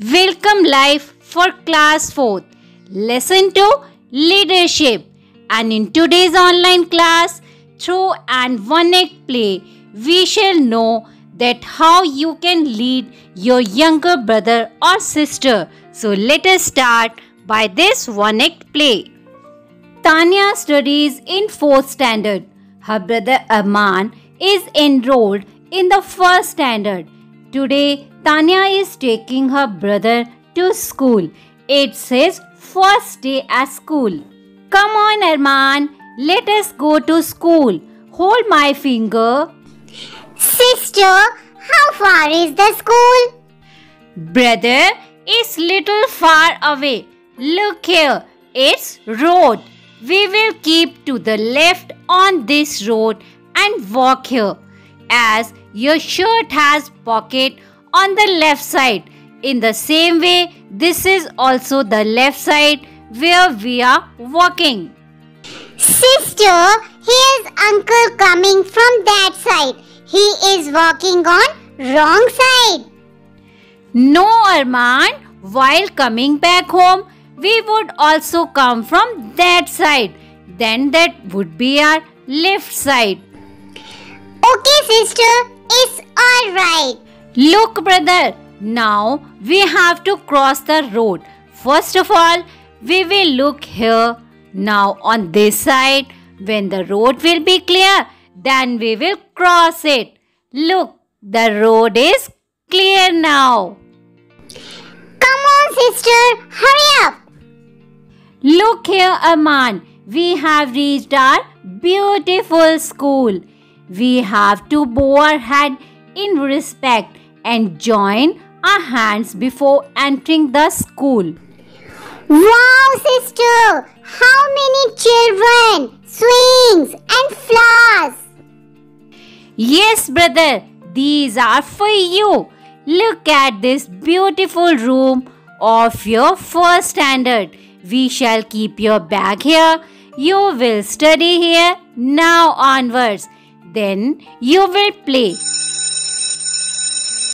Welcome Life for Class 4th. Lesson 2 Leadership. And in today's online class, through and one act play, we shall know that how you can lead your younger brother or sister. So let us start by this one act play. Taniya studies in 4th standard. Her brother Arman is enrolled in the first standard. Today, Taniya is taking her brother to school. It's his first day at school. Come on, Arman, let us go to school. Hold my finger. Sister, how far is the school? Brother, it's little far away. Look here, it's road. We will keep to the left on this road and walk here. As your shirt has pocket on the left side. In the same way, this is also the left side where we are walking. Sister, here's uncle coming from that side. He is walking on wrong side. No, Arman, while coming back home, we would also come from that side. Then that would be our left side. Okay, sister, it's alright. Look, brother, now we have to cross the road. First of all, we will look here. Now on this side, when the road will be clear, then we will cross it. Look, the road is clear now. Come on, sister, hurry up. Look here, Aman. We have reached our beautiful school. We have to bow our head in respect and join our hands before entering the school. Wow, sister, how many children, swings, and flowers. Yes, brother, these are for you. Look at this beautiful room of your first standard. We shall keep your bag here. You will study here now onwards. Then you will play.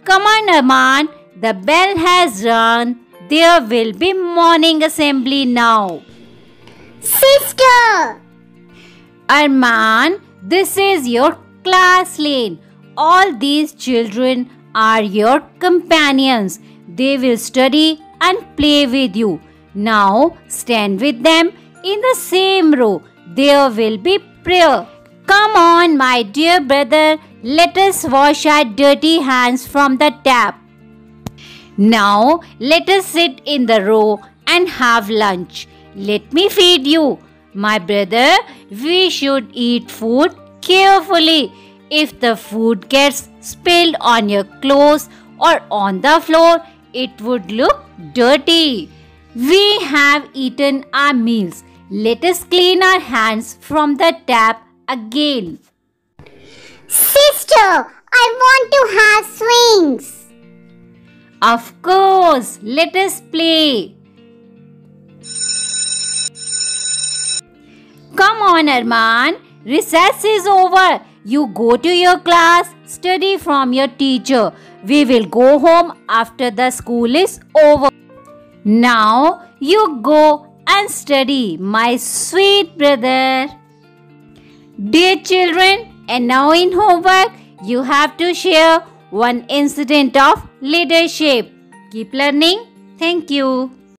Come on, Aman. The bell has rung. There will be morning assembly now. Sister, Arman, this is your class lane. All these children are your companions. They will study and play with you. Now stand with them in the same row. There will be prayer. Come on, my dear brother, let us wash our dirty hands from the tap. Now let us sit in the row and have lunch. Let me feed you. My brother, we should eat food carefully. If the food gets spilled on your clothes or on the floor, it would look dirty. We have eaten our meals. Let us clean our hands from the tap again. sister, I want to have swings. Of course, let us play. Come on, Arman. Recess is over. You go to your class, study from your teacher. We will go home after the school is over. Now you go and study, my sweet brother. Dear children, and now in homework, you have to share one incident of leadership. Keep learning. Thank you.